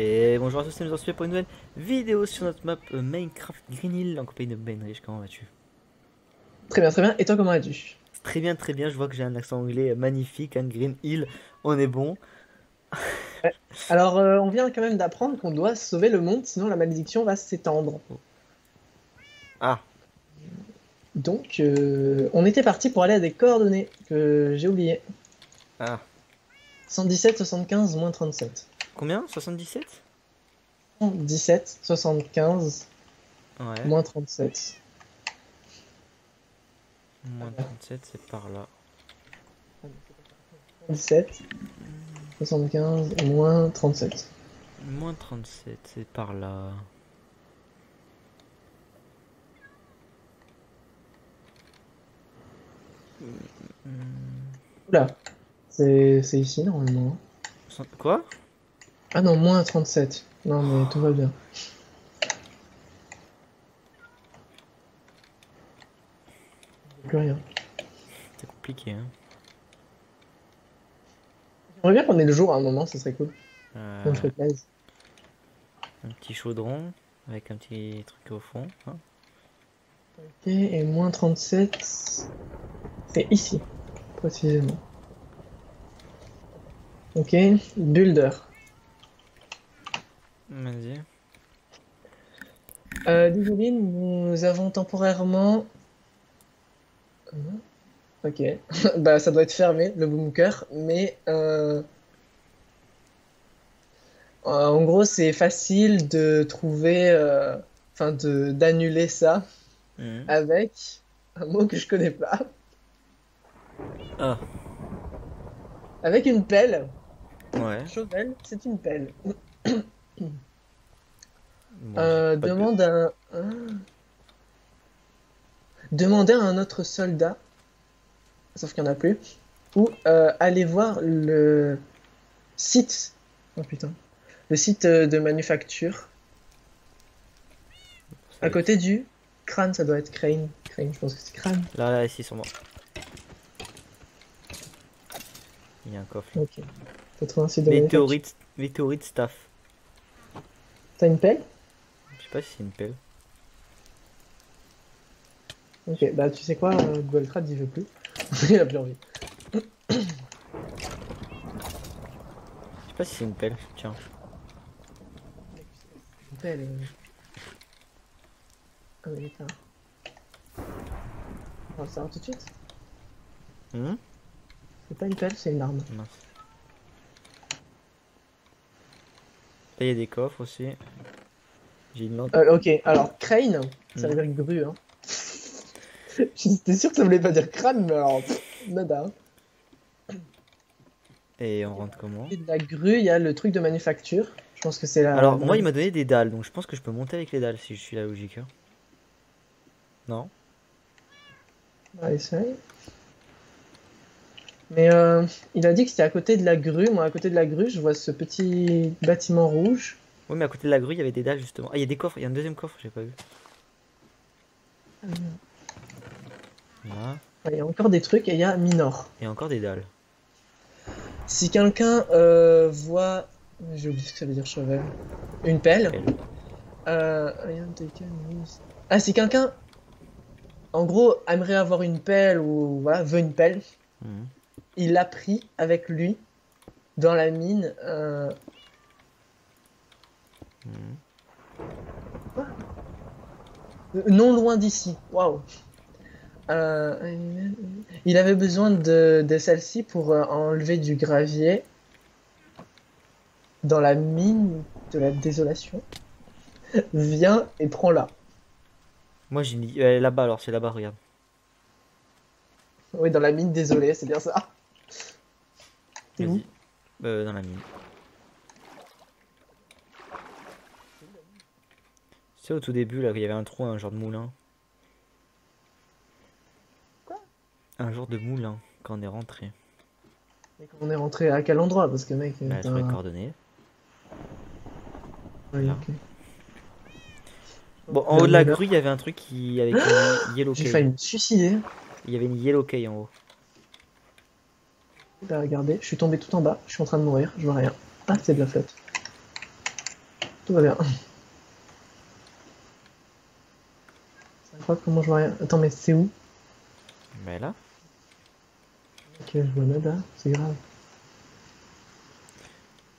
Et bonjour à tous, nous retrouvons pour une nouvelle vidéo sur notre map euh, Minecraft Green Hill en compagnie de Ben Rich. Comment vas-tu? Très bien, très bien. Et toi, comment vas-tu? Très bien, très bien. Je vois que j'ai un accent anglais magnifique, hein, Green Hill. On est bon. Alors, euh, on vient quand même d'apprendre qu'on doit sauver le monde, sinon la malédiction va s'étendre. Ah, Donc, euh, on était parti pour aller à des coordonnées que j'ai oubliées. ah. 117, 75, moins 37. Combien? 77 17, 75, Ouais. moins 37. Moins 37, c'est par là. 17, 75, moins 37. Moins 37, c'est par là. Oula, c'est ici normalement. Quoi? Ah non, moins 37. Non, mais tout va bien. Plus rien. C'est compliqué, hein. J'aimerais bien qu'on ait le jour à un moment, ce serait cool. Euh, Ça un petit chaudron avec un petit truc au fond. hein. Ok, et moins 37, c'est ici, précisément. Ok, builder. Vas-y. Euh, désolé, nous avons temporairement... Euh, Ok, bah ça doit être fermé, le bunker, mais... euh, euh, En gros, c'est facile de trouver... euh, Enfin, de d'annuler ça Mhm. avec un mot que je connais pas. Ah, Avec une pelle. ouais. Chauvel, c'est une pelle. Bon, Euh, de- demande à un... Ah. Demandez à un autre soldat, sauf qu'il n'y en a plus, ou euh, allez voir le site, oh putain, le site euh, de manufacture, à côté du crâne, ça doit être crane, crane, je pense que c'est crâne. Là, là, ici, sur moi. Il y a un coffre. Ok. 86 de manufacture. Météorite, météorite staff. T'as une pelle? Je sais pas si c'est une pelle. Ok, bah tu sais quoi, euh, Goltrad il veut plus. il a plus envie. Je sais pas si c'est une pelle. Tiens. Une pelle. euh. Ah mais. On va le savoir tout de suite. Hmm? C'est pas une pelle, c'est une arme. Mince. Là, il y a des coffres aussi. J'ai une lampe. Euh, ok, alors crane, ça Hmm. veut dire grue. Hein. J'étais sûr que ça voulait pas dire crâne, mais alors, pff, nada. hein. Et on rentre comment de la grue, il y a le truc de manufacture. Je pense que c'est la. Alors, moi, il m'a donné des dalles, donc je pense que je peux monter avec les dalles si je suis la logique. hein. Non Allez, essaye. Mais euh, il a dit que c'était à côté de la grue. Moi, à côté de la grue, je vois ce petit bâtiment rouge. Oui, mais à côté de la grue, il y avait des dalles justement. Ah, il y a des coffres, il y a un deuxième coffre, j'ai pas vu. Là, Il y a encore des trucs et il y a Minor. et encore des dalles. Si quelqu'un euh, voit. J'ai oublié ce que ça veut dire cheval. Une pelle. Pelle. Euh. Ah, si quelqu'un. En gros, aimerait avoir une pelle ou voilà, veut une pelle, Mhm. il l'a pris avec lui dans la mine. euh, Mhm. non loin d'ici. Waouh. Euh, il avait besoin de, de celle-ci pour euh, enlever du gravier dans la mine de la désolation. Viens et prends-la. Moi, j'ai une... euh, là-bas, alors c'est là-bas, regarde. Oui, dans la mine désolée, c'est bien ça. T'es où? Euh, dans la mine. Sais, au tout début, là, il y avait un trou, un genre de moulin. Quoi? Un genre de moulin, quand on est rentré. Mais quand on est rentré à quel endroit? Parce que mec. Bah, les coordonnées. Oui, là. ok. Bon, en haut de la grue, il y avait un truc qui... avec une yellow J'ai key. failli me suicider. Il y avait une yellow key en haut. Bah, regardez, je suis tombé tout en bas, je suis en train de mourir, je vois rien. Ah, c'est de la flotte. Tout va bien. Comment je vois rien. Attends, mais c'est où Bah là. Ok, je vois nada. C'est grave.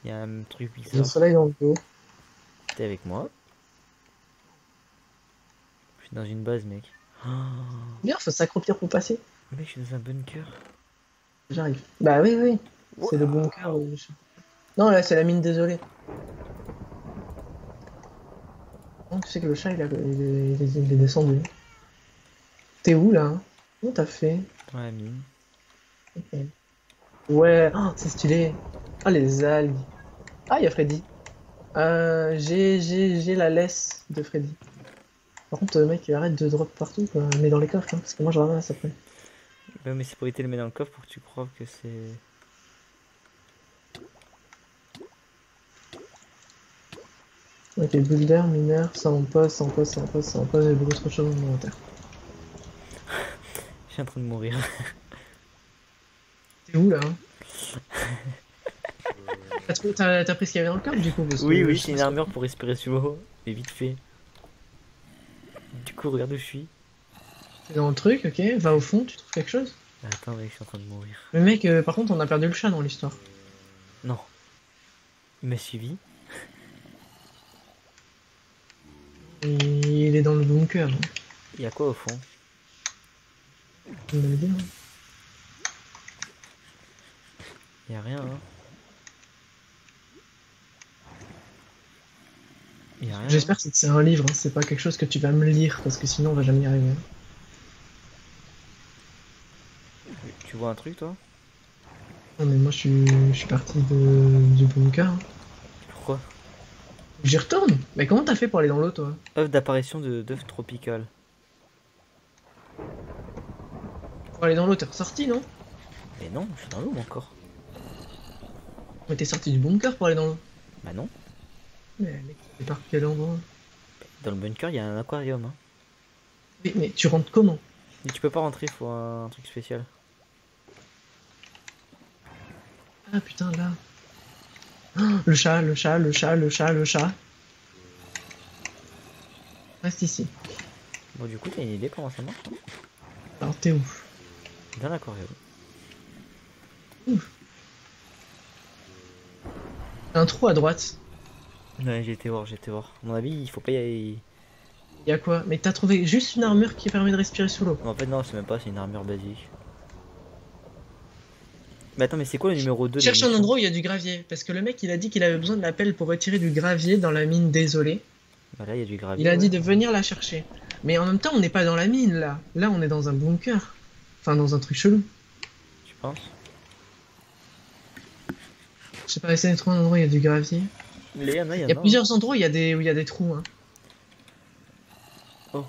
Il y a un truc J'ai le bizarre. soleil dans le dos. T'es avec moi Je suis dans une base, mec. Oh, Bien, faut s'accroupir pour passer. mec, je suis dans un bunker. J'arrive. Bah oui, oui. C'est le bunker. où Non, là, c'est la mine désolée. Oh, tu sais que le chat, il, a... il, est... il est- il est descendu. T'es où, là hein? Comment t'as fait? La mine. Ok. Ouais, oh, c'est stylé. Ah, les algues. Ah, il y a Freddy. Euh, j'ai, j'ai, j'ai la laisse de Freddy. Par contre, euh, mec, arrête de drop partout, quoi. Mets dans les coffres, hein, parce que moi, je ramasse après. Ouais, mais c'est pour éviter de le mettre dans le coffre pour que tu crois que c'est. Ok, builder, mineur, ça en pose, ça en pose, ça en pose, ça en pose, j'ai beaucoup trop de choses mon inventaire. Suis en train de mourir. T'es où, là hein T'as pris ce qu'il y avait dans le coffre, du coup parce Oui, oui, j'ai une armure pour respirer sous l'eau. Mais vite fait. Du coup, regarde où je suis. dans le truc, ok, va au fond, tu trouves quelque chose Attends, mec, je suis en train de mourir. Mais mec, euh, par contre, on a perdu le chat dans l'histoire. Non. Il m'a suivi. Il est dans le bunker, hein. Il y a quoi au fond? On hein. Y a rien, hein. J'espère que c'est un livre, hein, c'est pas quelque chose que tu vas me lire, parce que sinon on va jamais y arriver. Tu vois un truc, toi? Non mais moi je suis, je suis parti de, du bunker. hein. Pourquoi? J'y retourne Mais comment t'as fait pour aller dans l'eau toi? Œuvre d'apparition de d'œuf tropical. Pour aller dans l'eau t'es ressorti non? Mais non, je suis dans l'eau encore. Mais t'es sorti du bunker pour aller dans l'eau. Bah non. Mais t'es par quel endroit? Dans le bunker, il y a un aquarium. Hein. mais, mais tu rentres comment? Mais tu peux pas rentrer, faut un truc spécial. Ah putain là. Oh, le chat, le chat, le chat, le chat, le chat. Reste ici. Bon, du coup, t'as une idée comment ça marche hein? Alors t'es où? Dans l'aquarium. Un trou à droite. Ouais, j'ai été voir, j'ai été voir. À mon avis, il faut pas y aller. Y a quoi? Mais t'as trouvé juste une armure qui permet de respirer sous l'eau. En fait, non, c'est même pas, c'est une armure basique. Mais attends, mais c'est quoi le numéro 2 de Cherche un endroit où il y a du gravier. Parce que le mec, il a dit qu'il avait besoin de la pelle pour retirer du gravier dans la mine désolée. Bah là, il y a du gravier. Il a dit de venir la chercher. Mais en même temps, on n'est pas dans la mine là. Là, on est dans un bunker. Enfin, dans un truc chelou. Tu penses? Je sais pas, essayer de trouver un endroit où il y a du gravier. Il y en a, il y en Il y a plusieurs endroits où il y a des, où il y a des trous. Hein. Oh.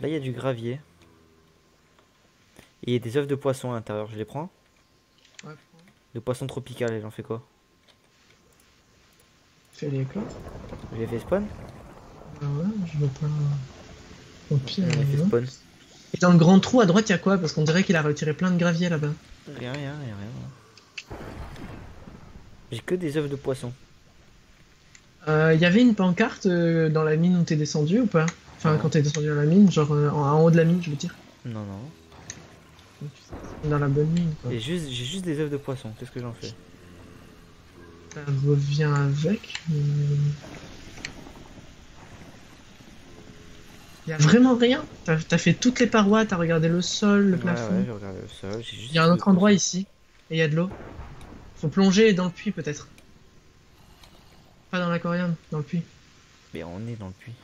Là, il y a du gravier. Et il y a des œufs de poisson à l'intérieur, je les prends Ouais, De poisson tropical, et j'en fais quoi? Fais les éclats. Les fais spawn? Ah ouais, je veux pas. Euh, spawn. Et dans le grand trou à droite, il y a quoi Parce qu'on dirait qu'il a retiré plein de gravier là-bas. Rien, rien, rien, rien. J'ai que des œufs de poisson. Euh, Il y avait une pancarte euh, dans la mine où t'es descendu ou pas Enfin, Non. quand t'es descendu dans la mine, genre euh, en, en haut de la mine, je veux dire. Non, non. Dans la bonne mine, quoi. J'ai juste, des œufs de poisson, qu'est-ce que j'en fais Ça revient avec. mais- Y a vraiment rien T'as fait toutes les parois, t'as regardé le sol, le plafond. ouais, je regarde le sol, j'ai Il y a un autre endroit ici, et il y a de l'eau. Faut plonger dans le puits peut-être. Pas dans l'aquarium, dans le puits. Mais on est dans le puits.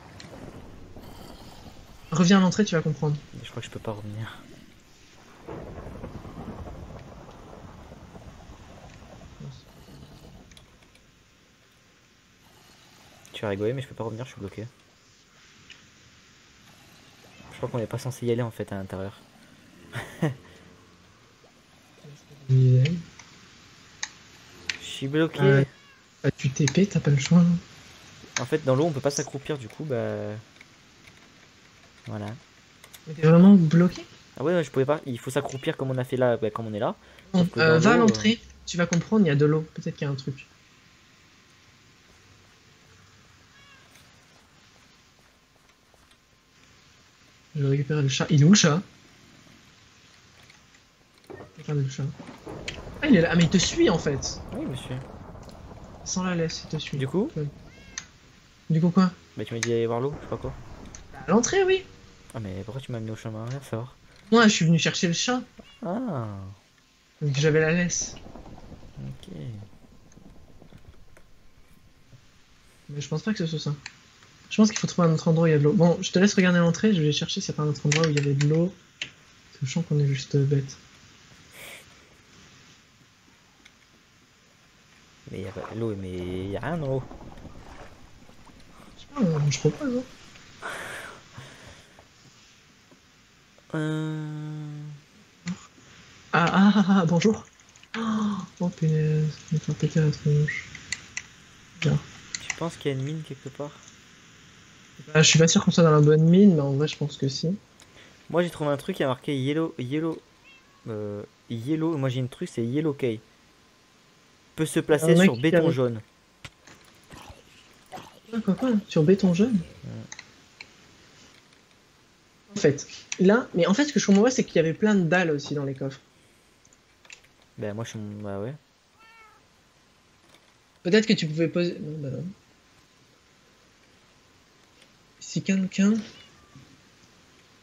Reviens à l'entrée, tu vas comprendre. Mais je crois que je peux pas revenir. Tu vas rigoler, mais je peux pas revenir, je suis bloqué. Je crois qu'on est pas censé y aller en fait à l'intérieur. Je suis bloqué. Euh, Bah, tu TP, t'as pas le choix. hein. En fait, dans l'eau, on peut pas s'accroupir, du coup, bah. Voilà. Mais t'es vraiment bloqué? Ah ouais, ouais, je pouvais pas. Il faut s'accroupir comme on a fait là, bah, comme on est là. Bon, euh, Va à l'entrée, tu vas comprendre, il y a de l'eau. Peut-être qu'il y a un truc. Je vais récupérer le chat. Il est où le chat? Regardez le chat. Ah, il est là. Ah, mais il te suit en fait. Oui, monsieur. Sans la laisse, il te suit. Du coup? Du coup, quoi? Bah, tu m'as dit d'aller voir l'eau, je sais pas quoi. À l'entrée, oui. Ah, mais pourquoi tu m'as amené au chemin ça va Moi, je suis venu chercher le chat. Ah, Donc j'avais la laisse. ok. Mais je pense pas que ce soit ça. Je pense qu'il faut trouver un autre endroit où il y a de l'eau. Bon, je te laisse regarder l'entrée, je vais chercher s'il n'y a pas un autre endroit où il y avait de l'eau. Je sens qu'on est juste bête. Mais y a pas l'eau, mais y a rien en haut. Je sais pas, je propose. Hein. Euh... Ah, ah, ah, ah, bonjour. Oh, oh punaise, me faire péter la tronche. Tu penses qu'il y a une mine quelque part? Bah, je suis pas sûr qu'on soit dans la bonne mine, mais en vrai, je pense que si. Moi j'ai trouvé un truc qui a marqué Yellow. Yellow. Euh, yellow. Moi j'ai une truc, c'est Yellow Key. Peut se placer sur béton jaune. Ah, quoi, quoi Sur béton jaune En fait, là, mais en fait, ce que je comprends pas, c'est qu'il y avait plein de dalles aussi dans les coffres. Bah, moi je suis. Bah ouais. Peut-être que tu pouvais poser. Non, bah non. Si quelqu'un.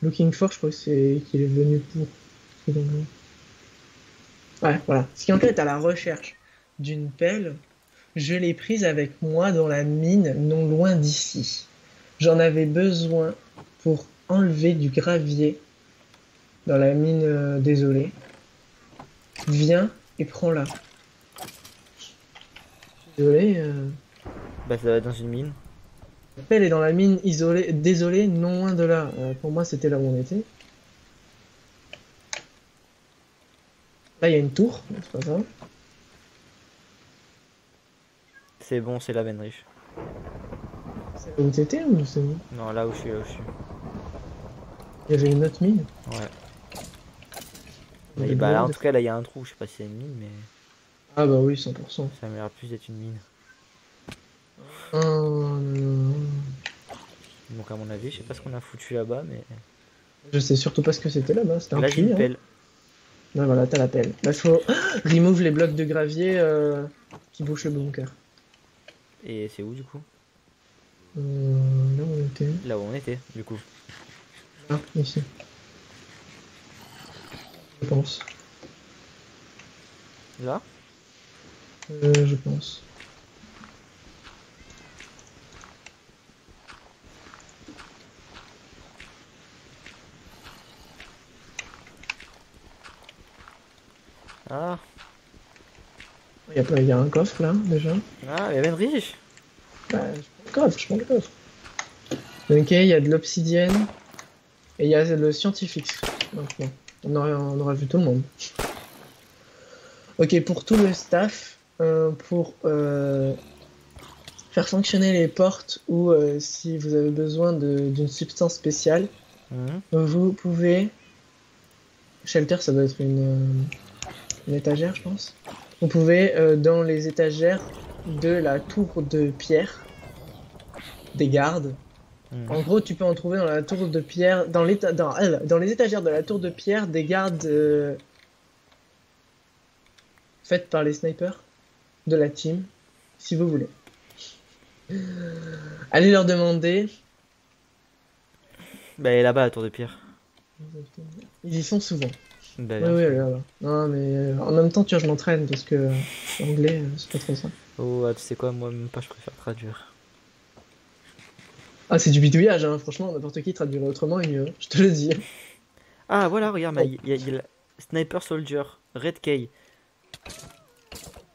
Looking for, je crois que c'est qu'il est venu pour. Ouais, voilà. Si quelqu'un est à la recherche d'une pelle, je l'ai prise avec moi dans la mine non loin d'ici. J'en avais besoin pour enlever du gravier dans la mine euh, désolée. Viens et prends-la. Désolé. euh, Bah, ça va être dans une mine. La pelle est dans la mine isolée, désolé, non loin de là. Euh, pour moi, c'était là où on était. Là, il y a une tour, mais c'est pas grave. C'est bon, c'est la veine riche. C'est là où t'étais ou c'est où? Non, là où je suis, là où je suis. Il y avait une autre mine. Ouais. Avait bah, là, en tout cas, là, il y a un trou. Je sais pas si c'est une mine, mais Ah bah oui, 100%. ça m'a l'air plus d'être une mine. Non, non. Donc, à mon avis, je sais pas ce qu'on a foutu là-bas, mais. Je sais surtout pas ce que c'était là-bas. C'était un Là, j'ai hein. Ouais, voilà, t'as la pelle. Bah, faut remove les blocs de gravier euh, qui bouchent le bunker. Et c'est où, du coup? Euh, là où on était. Là où on était, du coup. Ah, ici. Je pense. Là? Euh, je pense. Ah, Il y, a il y a un coffre là, déjà. ah, la veine riche Bah, je prends le coffre, je prends le coffre. Ok, il y a de l'obsidienne. Et il y a le scientifique. Maintenant. On aura, on aura vu tout le monde. Ok, pour tout le staff, euh, pour euh, faire fonctionner les portes ou euh, si vous avez besoin de- d'une substance spéciale, Mhm. vous pouvez. Shelter, ça doit être une, une étagère, je pense. Vous pouvez, euh, dans les étagères de la tour de pierre, des gardes. Mhm. En gros, tu peux en trouver dans la tour de pierre, dans, euh, dans les étagères de la tour de pierre, des gardes euh, faites par les snipers de la team, si vous voulez. Allez leur demander. Bah, elle est là-bas, la tour de pierre. Ils y sont souvent. Bah, Oui, oui. Non, mais euh, en même temps, tu vois, je m'entraîne parce que euh, l'anglais, euh, c'est pas trop ça. Oh, ah, tu sais quoi, moi, même pas, je préfère traduire. Ah, c'est du bidouillage, hein. franchement, n'importe qui traduirait autrement et mieux, je te le dis. Ah, voilà, regarde, Oh. il y, a- il y a Sniper Soldier, Red Key.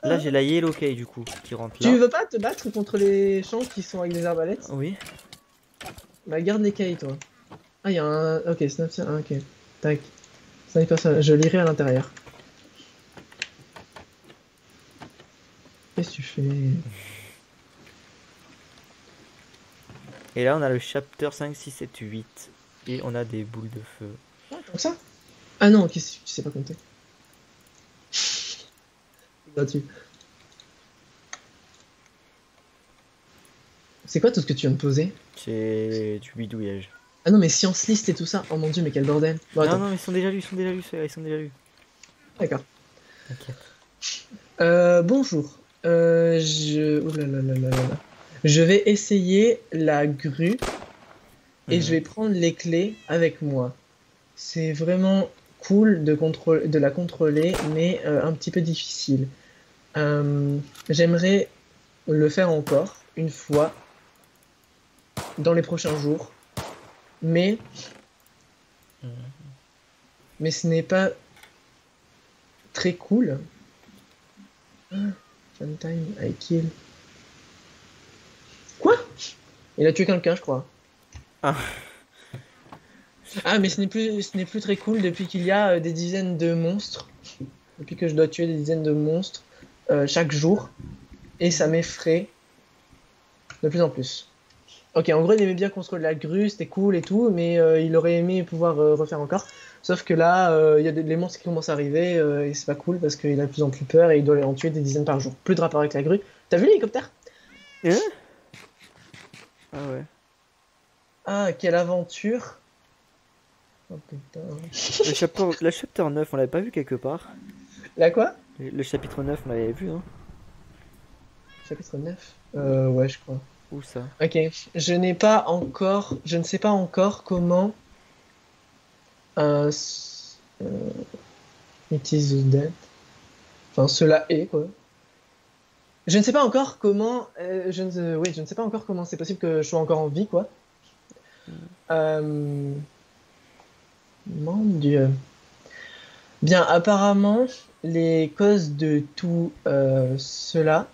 Là, j'ai la Yellow Key, du coup, qui rentre là. Tu veux pas te battre contre les champs qui sont avec des arbalètes? Oui. Bah, garde les cailles, toi. Ah, il y a un. Ok, snap, ah, ok. Tac. Ça- je lirai à l'intérieur. Qu'est-ce que tu fais? Et là, on a le chapter 5, 6, 7, 8. Et on a des boules de feu. Ah, comme ça? Ah non, qu'est-ce que tu sais pas compter? C'est quoi tout ce que tu viens de poser? C'est du bidouillage. Ah non, mais science list et tout ça. Oh mon dieu, mais quel bordel. Bon, non, non, ils sont déjà lus, ils sont déjà lus, ils sont déjà lus. D'accord. Euh, bonjour. Euh, je... Oh là là là là là là. Je vais essayer la grue et Mhm. je vais prendre les clés avec moi. C'est vraiment cool de, contrôle... de la contrôler, mais euh, un petit peu difficile. Euh, J'aimerais le faire encore une fois dans les prochains jours, mais mais ce n'est pas très cool. Ah, Funtime, I kill. Quoi? Il a tué quelqu'un, je crois. Ah. Ah, mais ce n'est plus, ce n'est plus très cool depuis qu'il y a euh, des dizaines de monstres. Depuis que je dois tuer des dizaines de monstres euh, chaque jour. Et ça m'effraie de plus en plus. Ok, en gros, il aimait bien construire la grue, c'était cool et tout, mais euh, il aurait aimé pouvoir euh, refaire encore. Sauf que là, euh, il y a des, les monstres qui commencent à arriver euh, et c'est pas cool parce qu'il a de plus en plus peur et il doit en tuer des dizaines par jour. Plus de rapport avec la grue. T'as vu l'hélicoptère? Hein Ah ouais. Ah, quelle aventure Oh putain. Le chapitre, le chapitre 9, on l'avait pas vu quelque part. La quoi? Le, le chapitre 9, on l'avait vu, hein. Chapitre 9 Euh, ouais, je crois. Où ça? Ok, je n'ai pas encore, je ne sais pas encore comment. Euh, euh, it is dead. Enfin, cela est quoi. Je ne sais pas encore comment. euh, je ne, oui, je ne sais pas encore comment c'est possible que je sois encore en vie quoi. Euh, Mon Dieu. Bien, apparemment, les causes de tout euh, cela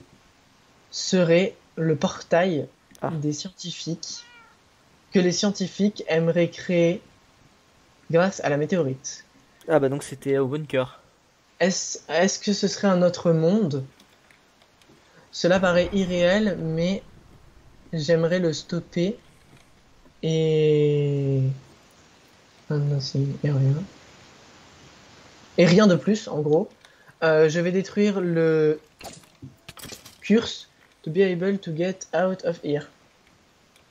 seraient le portail Ah. des scientifiques que les scientifiques aimeraient créer grâce à la météorite. Ah bah donc c'était au bunker. Est-ce que ce serait un autre monde? Cela paraît irréel, mais j'aimerais le stopper et... Unseen area. Et rien de plus, en gros. Euh, je vais détruire le curse to be able to get out of here.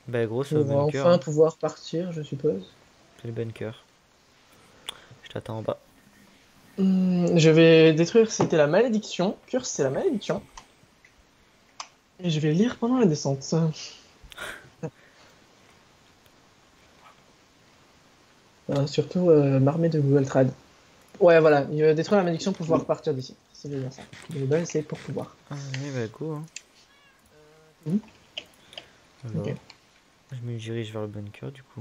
Bah gros, c'est bunker. enfin hein. pouvoir partir, je suppose. C'est le bunker. Je t'attends en bas. Hmm, je vais détruire, c'était la malédiction. Curse, c'est la malédiction. Et je vais lire pendant la descente. Euh, surtout euh, m'armer de Google Trad. Ouais, voilà, il va détruire la malédiction pour pouvoir partir d'ici. C'est bien ça. C'est pour pouvoir. Ah oui, bah go. Hein. Alors, Ok. Je me dirige vers le bunker du coup.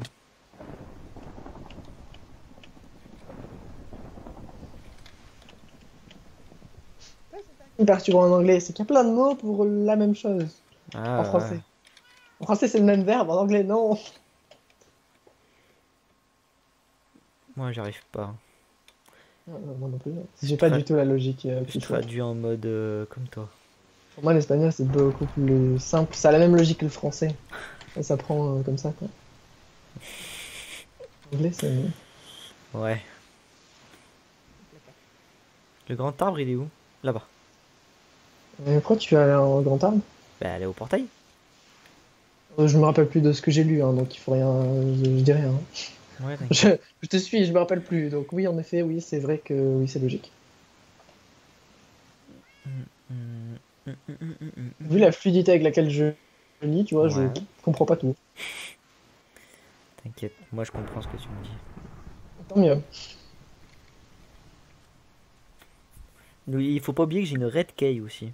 Perturbant en anglais, c'est qu'il y a plein de mots pour la même chose. Ah, en français. ouais. En français, c'est le même verbe, en anglais, non. Moi j'arrive pas. Euh, moi non plus. J'ai pas du tout la logique euh, Je traduis en mode euh, comme toi. Pour moi, l'espagnol, c'est beaucoup plus simple. Ça a la même logique que le français. Ça s'apprend euh, comme ça, quoi. L'anglais, c'est... Ouais. Le grand arbre il est où? Là-bas. Euh, pourquoi tu aller en grand arbre? Bah elle est au portail. Euh, Je me rappelle plus de ce que j'ai lu, hein, donc il faut rien... Je, je dis rien. hein. Ouais. Je, je te suis, je me rappelle plus. Donc oui, en effet, oui, c'est vrai que oui, c'est logique. Hum, hum, Vu la fluidité avec laquelle je lis, tu vois, Ouais. je comprends pas tout. T'inquiète, moi je comprends ce que tu me dis. Tant mieux. Il faut pas oublier que j'ai une red key aussi.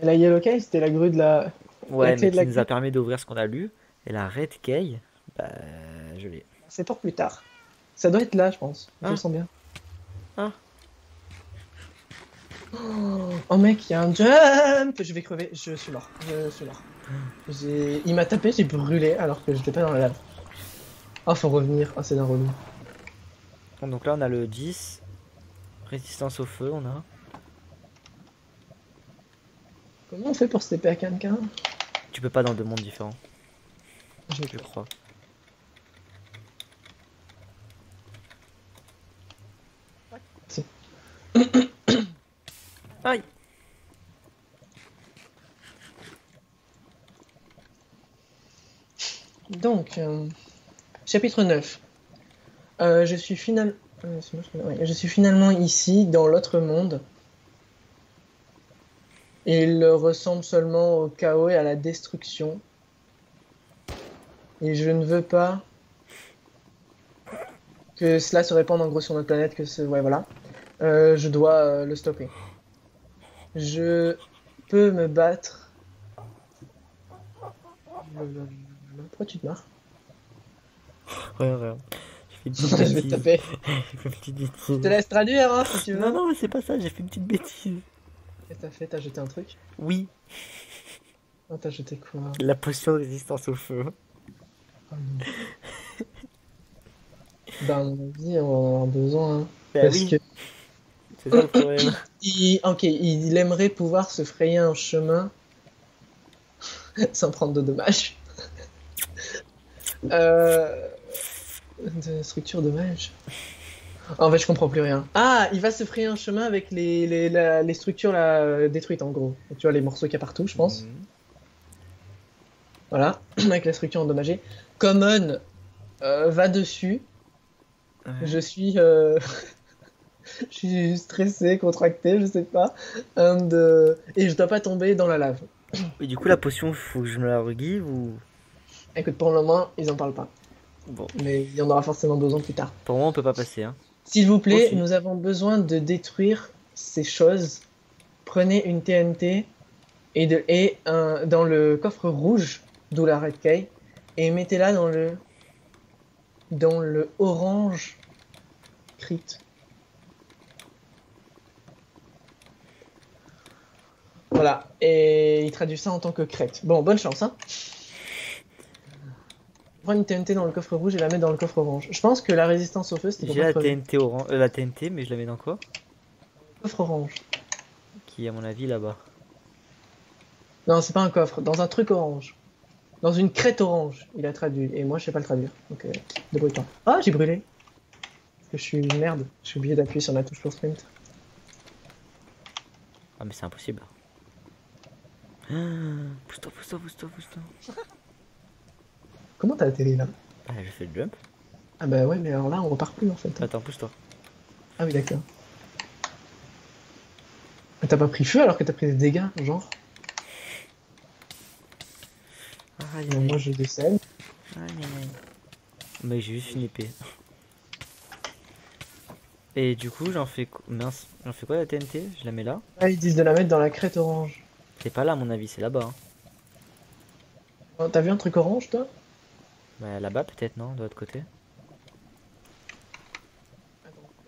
Et la Yellow Key, c'était la grue de la... Ouais, clé mais de la qui nous a permis d'ouvrir ce qu'on a lu. Et la red key, bah je l'ai. C'est pour plus tard. Ça doit être là, je pense. Je Ah. le sens bien. Ah. Oh, mec, il y a un jump Je vais crever, je suis mort. Je suis mort. Il m'a tapé, j'ai brûlé alors que j'étais pas dans la lave. Oh, faut revenir. Oh, c'est d'un relou. Bon, donc là on a le 10. Résistance au feu, on a. Comment on fait pour se TP à quelqu'un? Tu peux pas dans deux mondes différents, Je je crois. Donc, euh, Chapitre 9. Euh, je, suis euh, je- suis finalement ici, dans l'autre monde. Il ressemble seulement au chaos et à la destruction. Et je ne veux pas que cela se répande en gros sur notre planète, que ce... Ouais, voilà. Je dois le stopper. Je peux me battre. Pourquoi tu te marres fait une Je vais te taper. Une petite bêtise. Je te laisse traduire hein, si tu veux. Non, non, mais c'est pas ça, j'ai fait une petite bêtise. Qu'est-ce que t'as fait T'as jeté un truc Oui, Non, t'as jeté quoi la potion de résistance au feu. Oh. Bah, avis, on va en avoir besoin. hein. Bah Parce oui, que c'est ça le problème. il... Ok, il aimerait pouvoir se frayer un chemin sans prendre de dommages. euh... De structure dommage. En fait, je comprends plus rien. Ah, il va se frayer un chemin avec les, les, la- les structures là, détruites en gros. Tu vois les morceaux qu'il y a partout, je pense. Mhm. Voilà, avec la structure endommagée. Common euh, va dessus. Ouais. Je suis, euh, je suis stressé, contracté, je sais pas. And, euh, Et je dois pas tomber dans la lave. Et du coup, la potion, faut que je me la regive ou? Écoute, pour le moment, ils en parlent pas. Bon, Mais il y en aura forcément besoin plus tard. pour moi, on peut pas passer. Hein. S'il vous plaît, Aussi. nous avons besoin de détruire ces choses. Prenez une TNT et, de, et un, dans le coffre rouge, d'où la red key, et mettez-la dans le dans le orange crit. Voilà, et il traduit ça en tant que crête. Bon, bonne chance, hein. Prends une TNT dans le coffre rouge et la mettre dans le coffre orange. Je pense que la résistance au feu, c'était J'ai la. TNT, oran- euh, la TNT, mais je la mets dans quoi? Coffre orange. Qui à mon avis là-bas. Non, c'est pas un coffre, dans un truc orange. Dans une crête orange, il a traduit. Et moi, je sais pas le traduire. Donc, euh, débrouille-toi. Ah, j'ai brûlé. Parce que je suis une merde. J'ai oublié d'appuyer sur la touche pour sprint. Ah, mais c'est impossible. Ah, Pousse-toi, pousse-toi, pousse-toi, pousse-toi. Comment t'as atterri là? Ah, j'ai fait le jump. Ah bah ouais, mais alors là, on repart plus en fait. Attends, pousse-toi. Ah oui, d'accord. Mais T'as pas pris feu alors que t'as pris des dégâts, genre? Aïe, aïe, Moi, je décède. aïe, aïe, aïe. Mais j'ai juste une épée. Et du coup, j'en fais quoi Mince, j'en fais quoi la TNT Je la mets là Ah, ils disent de la mettre dans la crête orange. C'est pas là, à mon avis, c'est là-bas. hein. Oh, T'as vu un truc orange, toi? Bah, là-bas, peut-être, non De l'autre côté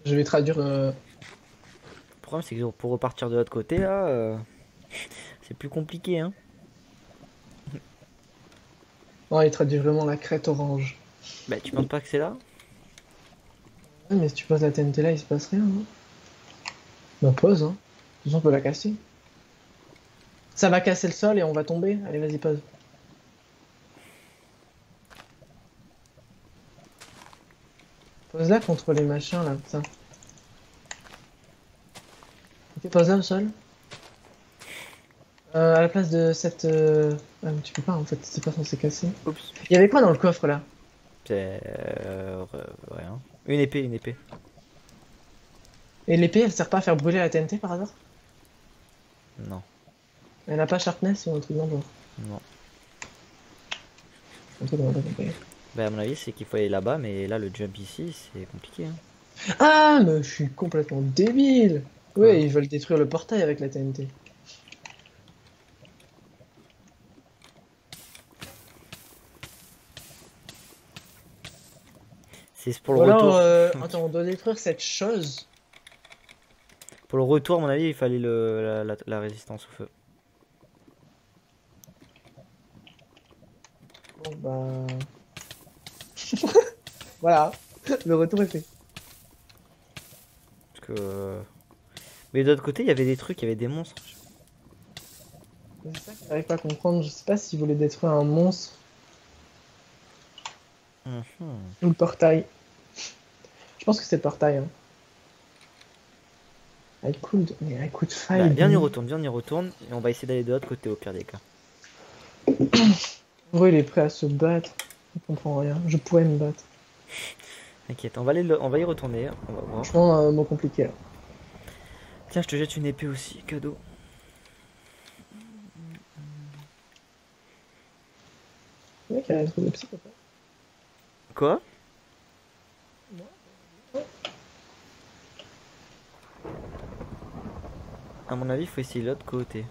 Je vais traduire. euh, Le problème, c'est que pour repartir de l'autre côté, là, euh, c'est plus compliqué, hein. Non, il traduit vraiment la crête orange. Bah, tu penses pas que c'est là? Ouais, mais si tu poses la TNT là, il se passe rien. Hein. Bah, pose, hein. De toute façon, on peut la casser. Ça va casser le sol et on va tomber. Allez, vas-y, pose. Pose là contre les machins là, ça. Ok, pose là au sol. Euh, à la place de cette. euh, Ah, mais tu peux pas en fait, c'est pas censé casser. Oups. Il y avait quoi dans le coffre là? C'est... euh, rien. Une épée, une épée. Et l'épée elle sert pas à faire brûler la TNT par hasard? Non, Elle a pas sharpness ou un truc dans le genre non. Un truc dans le genre. Bah, à mon avis, c'est qu'il faut aller là-bas, mais là, le jump ici, c'est compliqué, hein. Ah, mais je suis complètement débile. Ouais, Ouais. ils veulent détruire le portail avec la TNT. C'est pour le retour. euh, attends, on doit détruire cette chose. Pour le retour, à mon avis, il fallait le, la, la- la résistance au feu. Bon, bah. Voilà, le retour est fait. Parce que... euh, Mais de l'autre côté, il y avait des trucs, il y avait des monstres. C'est ça que j'arrive pas à comprendre. Je sais pas s'ils voulaient détruire un monstre Mhm. ou le portail. Je pense que c'est le portail. Hein. I could, mais I could fight. Bah, viens, on y retourne, viens, on y retourne. Et on va essayer d'aller de l'autre côté au pire des cas. Gros, il est prêt à se battre. Je comprends rien. Je pourrais me battre. T'inquiète, on, va aller le- on va y retourner. On va voir. Franchement, un mot compliqué là. Tiens, je te jette une épée aussi, cadeau. Il a un truc de psychopathe. Quoi? À mon avis, il faut essayer l'autre côté.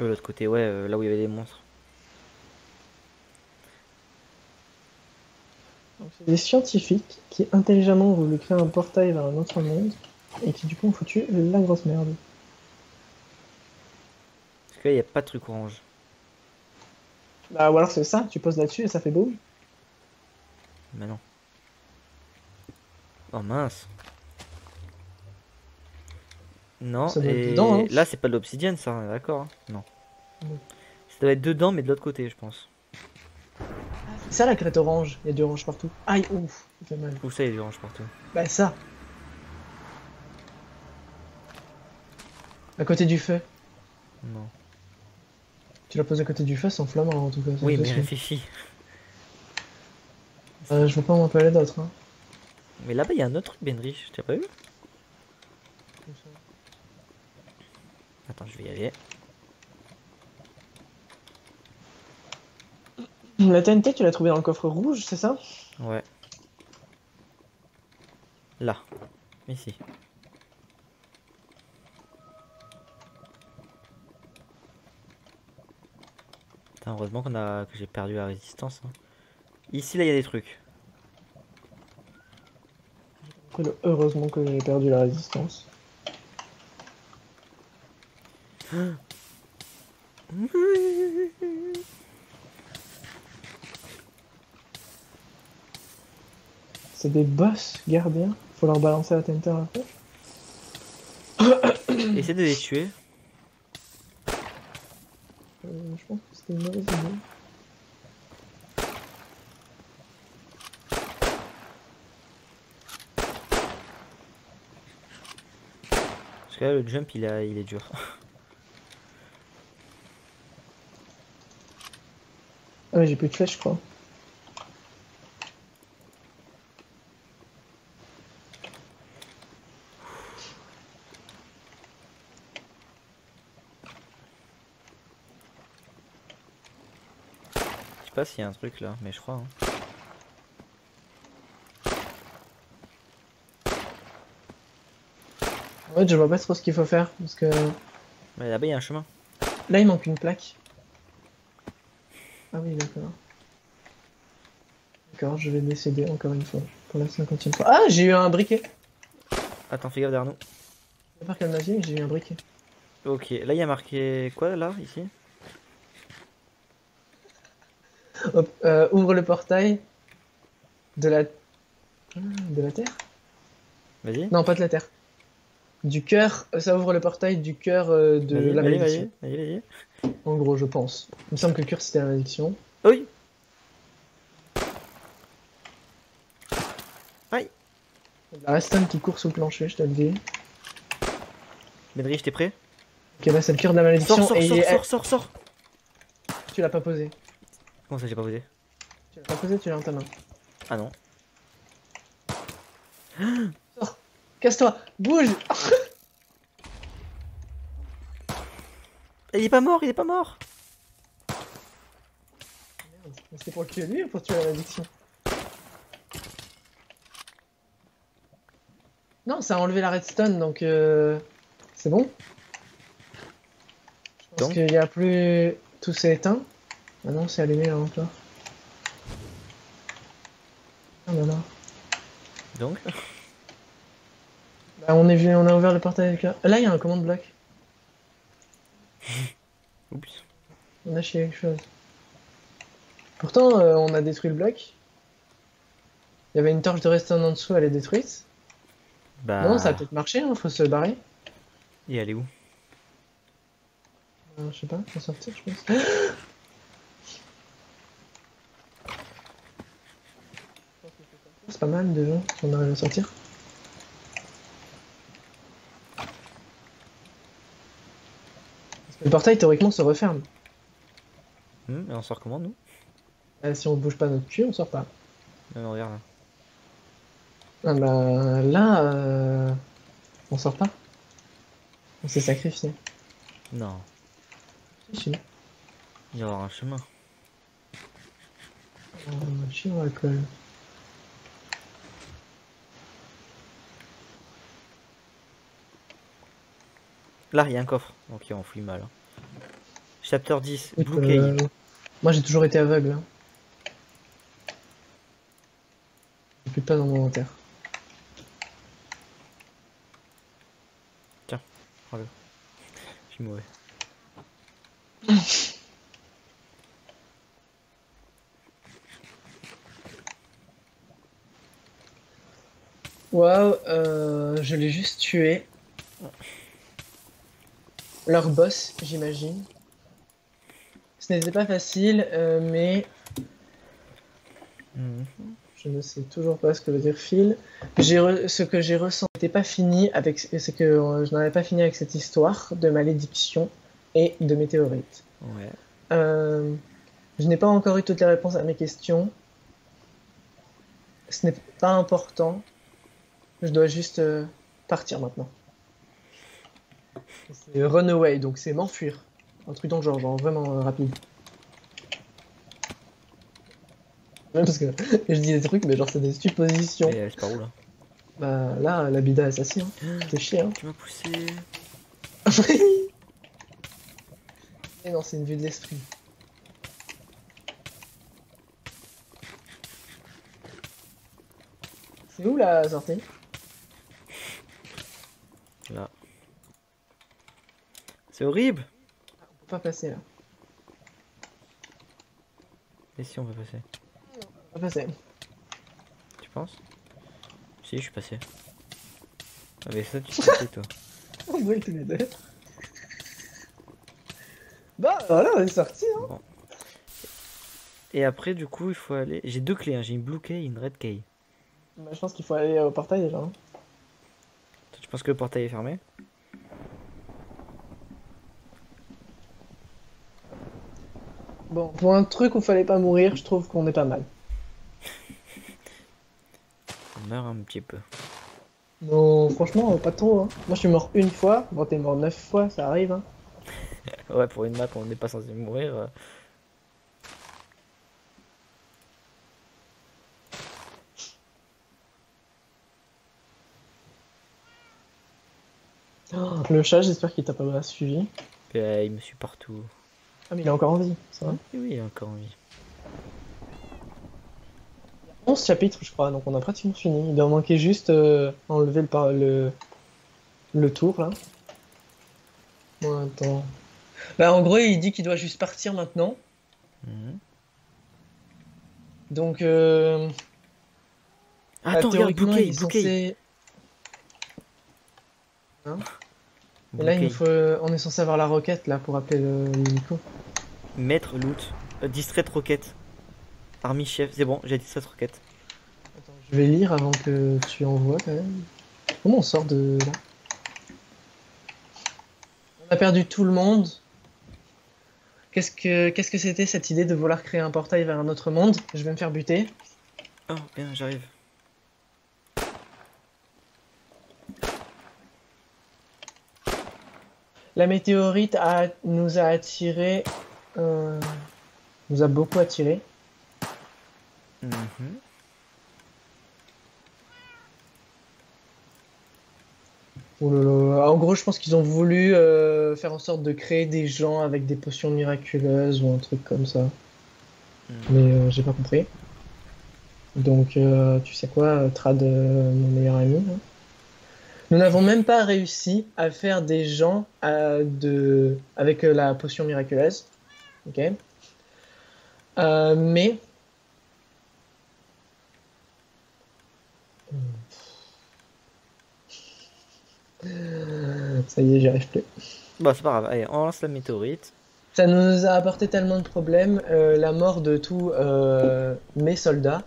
Euh, l'autre côté, ouais, euh, là où il y avait des monstres. Des scientifiques qui intelligemment ont voulu créer un portail vers un autre monde et qui du coup ont foutu la grosse merde. Parce que là, il n'y a pas de truc orange. Bah ou alors c'est ça, tu poses là-dessus et ça fait boum. Mais non. Oh mince. Non, Ça doit être et dedans, hein. là c'est pas de l'obsidienne ça, on est d'accord hein Non. Ça doit être dedans mais de l'autre côté je pense. C'est ça la crête orange, il y a du orange partout. Aïe, ouf, ça fait mal. Où ça il y a du orange partout Bah ça. À côté du feu. Non. Tu la poses à côté du feu, c'est enflammant en tout cas. Oui mais réfléchis. Euh, je vois pas m'en parler d'autres. Hein. Mais là-bas il y a un autre truc Benrich, tu as pas vu? Attends je vais y aller. La TNT, tu l'as trouvé dans le coffre rouge, c'est ça? Ouais. Là. Ici. Putain, heureusement qu'on a que j'ai perdu la résistance. hein. Ici là il y a des trucs. Heureusement que j'ai perdu la résistance. C'est des boss gardiens. Faut leur balancer la TNT à la. Essaye de les tuer. Euh, je pense que c'était une mauvaise idée. Parce que là le jump il, a, il est dur. Mais j'ai plus de flèches, je crois. Je sais pas s'il y a un truc là, mais je crois. hein. En fait, je vois pas trop ce qu'il faut faire parce que Mais là-bas il y a un chemin. là il manque une plaque. Ah oui, d'accord. D'accord, je vais décéder encore une fois. Pour la cinquantième fois. Ah, j'ai eu un briquet. Attends, fais gaffe derrière nous. Je pas quelle magie, mais j'ai eu un briquet. Ok, là il y a marqué quoi là, ici? Hop, euh, ouvre le portail de la... De la Terre? Vas-y. Non, pas de la Terre. Du cœur, euh, ça ouvre le portail du cœur euh, de la malédiction. En gros, je pense. Il me semble que le cœur c'était la malédiction. Oui Aïe La Reston qui court sous le plancher, je te le dis. Benrich, t'es prêt? Ok, là c'est le cœur de la malédiction Sors, sors, et il sors, est- sors, sors, sors tu l'as pas posé. Comment ça j'ai pas posé? Tu l'as pas posé, tu l'as dans ta main. Ah non. Casse-toi, bouge Il est pas mort, il est pas mort Merde, mais C'était pour tuer lui ou pour tuer la malédiction Non, ça a enlevé la redstone donc euh, c'est bon. Je pense Donc qu'il y a plus. Tout s'est éteint. Ah non, c'est allumé là encore. Ah là là. Donc Bah, on, est venu, on a ouvert le portail avec là. Là, il y a un commande bloc. Oups. On a chié quelque chose. Pourtant, euh, on a détruit le bloc. Il y avait une torche de redstone en dessous, elle est détruite. Bah. Non, ça a peut-être marché, hein, faut se barrer. Et elle est où? Euh, je sais pas, faut sortir, je pense. C'est pas mal déjà, si on arrive à sortir. Le portail théoriquement se referme. Et on sort comment nous? Euh, si on bouge pas notre cul, on sort pas. Non, non, regarde là. Ah bah là, euh, on sort pas? On s'est sacrifié. Non, il y aura un chemin. Euh, je suis dans l'alcool. Là, il y a un coffre. Ok, on fouille mal. hein. Chapter 10, Écoute, Blue euh, moi j'ai toujours été aveugle. Hein. J'ai plus de place dans mon inventaire. Je suis mauvais. Waouh, euh, je l'ai juste tué. Leur boss, j'imagine. Ce n'était pas facile, euh, mais Mhm. je ne sais toujours pas ce que veut dire Phil. J'ai re- ce que j'ai ressenti n'était pas fini avec, c'est que euh, je n'avais pas fini avec cette histoire de malédiction et de météorite. Ouais. Euh, je n'ai pas encore eu toutes les réponses à mes questions. Ce n'est pas important. Je dois juste partir maintenant. C'est runaway, donc c'est m'enfuir. Un truc dans le genre, genre vraiment euh, rapide. Même parce que je dis des trucs, mais genre c'est des suppositions. Et où là Bah là, la bida assassin, hein. T'es chier, hein. Tu m'as poussé. Et non, c'est une vue de l'esprit. C'est où la sortie? Là. C'est horrible pas passer là. Et si on peut passer On peut pas passer. Tu penses? Si, je suis passé. Avec ça, tu suis passé toi. On brûle tous les deux. Bah voilà, on est sorti hein. Bon. Et après, du coup, il faut aller. J'ai deux clés, hein. j'ai une blue key et une red key. Bah, je pense qu'il faut aller au portail déjà. hein. Toi, tu penses que le portail est fermé Bon, pour un truc où fallait pas mourir, je trouve qu'on est pas mal. On meurt un petit peu. Non, franchement, pas trop. Hein. Moi, je suis mort une fois. Bon, t'es mort neuf fois, ça arrive. Hein. Ouais, pour une map, on n'est pas censé mourir. euh. Oh, le chat, j'espère qu'il t'a pas suivi. Euh, il me suit partout. Ah, mais il est encore en vie, ça va. Oui, oui, il a encore envie. 11 chapitres, je crois, donc on a pratiquement fini. Il doit manquer juste euh, enlever le, par- le, le tour, là. Bon, attends. Bah, en gros, il dit qu'il doit juste partir maintenant. Mhm. Donc, euh, bah, Attends, regarde, est blue key. censé... Blue Et là, il key. nous faut... on est censé avoir la roquette, là, pour appeler le l'hélico. Maître loot. Euh, distrait roquette. Army chef. C'est bon, j'ai distrait roquette. Attends, je vais lire avant que tu envoies, quand même. Comment on sort de là? On a perdu tout le monde. Qu'est-ce que qu'est-ce que c'était cette idée de vouloir créer un portail vers un autre monde? Je vais me faire buter. Oh, bien, j'arrive. La météorite a, nous a attiré, euh, nous a beaucoup attiré. Mhm. Oh là là. En gros, je pense qu'ils ont voulu euh, faire en sorte de créer des gens avec des potions miraculeuses ou un truc comme ça. Mhm. Mais euh, j'ai pas compris. Donc, tu sais quoi, Trad, mon meilleur ami. hein. Nous n'avons même pas réussi à faire des gens euh, de... avec euh, la potion miraculeuse. Ok. Euh, mais. Ça y est, j'y arrive plus. Bon, c'est pas grave. Allez, on lance la météorite. Ça nous a apporté tellement de problèmes, euh, la mort de tous euh, mes soldats,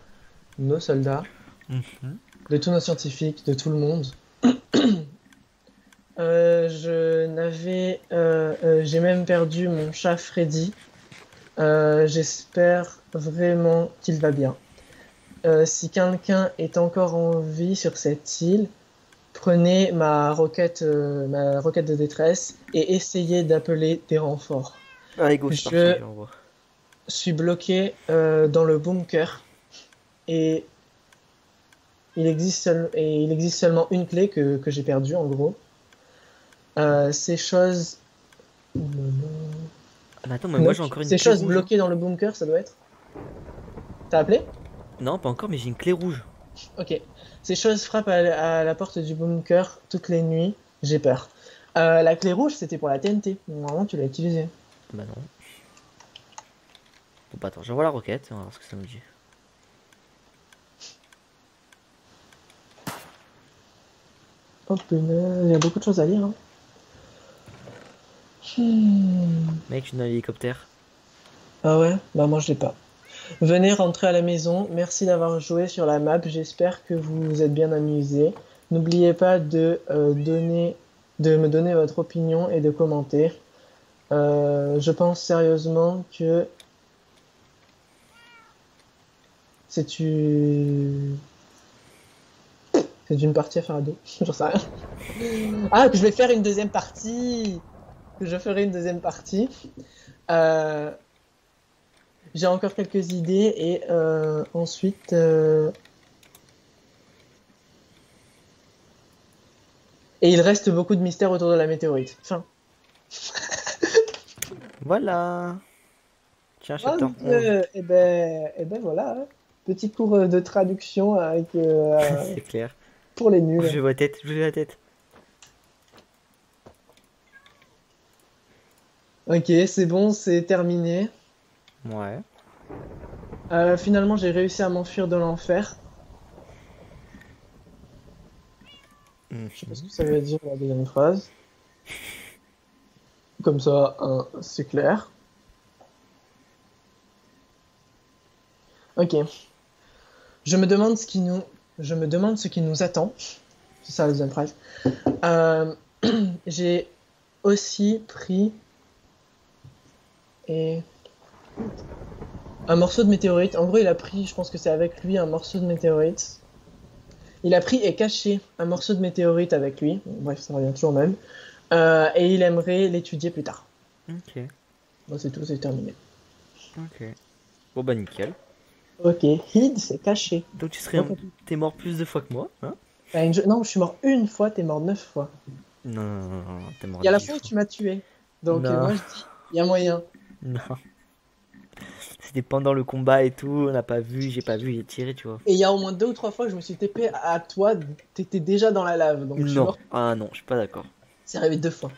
nos soldats, Mhm. de tous nos scientifiques, de tout le monde. Euh, je n'avais. euh, euh, J'ai même perdu mon chat Freddy. Euh, J'espère vraiment qu'il va bien. Euh, si quelqu'un est encore en vie sur cette île, prenez ma roquette, euh, ma roquette de détresse et essayez d'appeler des renforts. Allez, go, c'est Je- parti, suis bloqué euh, dans le bunker et il existe, seul- et il existe seulement une clé que, que j'ai perdue en gros. Euh, ces choses. Ah, mais attends, mais moi j'ai encore une Ces clé choses rouge. bloquées dans le bunker, ça doit être. T'as appelé? Non, pas encore, mais j'ai une clé rouge. Ok. Ces choses frappent à, la- à la porte du bunker toutes les nuits. J'ai peur. Euh, la clé rouge, c'était pour la TNT. Normalement, tu l'as utilisée. Bah non. Bon, bah attends, j'envoie la roquette, on va voir ce que ça nous dit. Oh punaise, il y a beaucoup de choses à lire. hein. Hmm. Mec, je suis dans l'hélicoptère. Ah ouais? Bah moi je l'ai pas. Venez rentrer à la maison. Merci d'avoir joué sur la map. J'espère que vous vous êtes bien amusés. N'oubliez pas de euh, donner, de me donner votre opinion et de commenter. Euh, je pense sérieusement que c'est une c'est une partie à faire à deux. J'en sais rien. Ah, que je vais faire une deuxième partie. Que je ferai une deuxième partie. Euh, j'ai encore quelques idées et euh, ensuite. euh, Et il reste beaucoup de mystères autour de la météorite. Fin. Voilà. Tiens, chapitre 11. euh, et ben, et ben voilà. hein. Petit cours de traduction avec, C'est clair. Pour les nuls. Je vois la tête, je vois la tête. Ok, c'est bon, c'est terminé. Ouais. Euh, finalement, j'ai réussi à m'enfuir de l'enfer. Je sais pas ce que ça veut dire la deuxième phrase. Comme ça, hein, c'est clair. Ok. Je me demande ce qui nous, je me demande ce qui nous attend. C'est ça la deuxième phrase. Euh, J'ai aussi pris et un morceau de météorite. En gros, il a pris, je pense que c'est avec lui, un morceau de météorite. Il a pris et caché un morceau de météorite avec lui. Bref, ça revient toujours au même. Euh, et il aimerait l'étudier plus tard. Ok. Bon, c'est tout, c'est terminé. Ok. Bon bah nickel. Ok, Hid, c'est caché. Donc tu serais t'es mort plus de fois que moi, hein une Non, je suis mort une fois, t'es mort neuf fois. Non, non, non, non, non, t'es mort. Il y a la fois où tu m'as tué. Donc Non. euh, moi je dis, il y a moyen. Non. C'était pendant le combat et tout, on n'a pas vu, j'ai pas vu, j'ai tiré, tu vois. Et il y a au moins deux ou trois fois, je me suis TP à toi, t'étais déjà dans la lave. Donc je suis Non. mort. Ah non, je suis pas d'accord. C'est arrivé deux fois.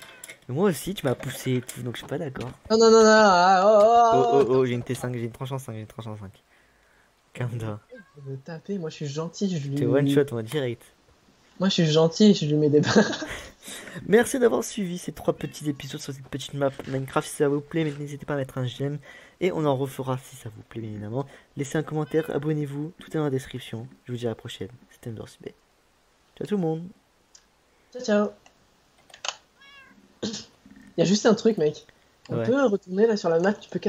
Moi aussi, tu m'as poussé et tout, donc je suis pas d'accord. Non, non, non, non, ah, oh, Oh oh, oh oh. oh, j'ai une T5, j'ai une tranche en 5, j'ai une tranche en 5. Taper, moi je suis gentil, je lui... T'es one shot, moi direct. Moi je suis gentil, je lui mets des balles. Merci d'avoir suivi ces trois petits épisodes sur cette petite map Minecraft si ça vous plaît, mais n'hésitez pas à mettre un j'aime et on en refera si ça vous plaît bien évidemment. Laissez un commentaire, abonnez-vous, tout est dans la description. Je vous dis à la prochaine. C'était Endorsi Bay. Ciao tout le monde. Ciao, ciao. Il y a juste un truc, mec. On Ouais. peut retourner là sur la map, tu peux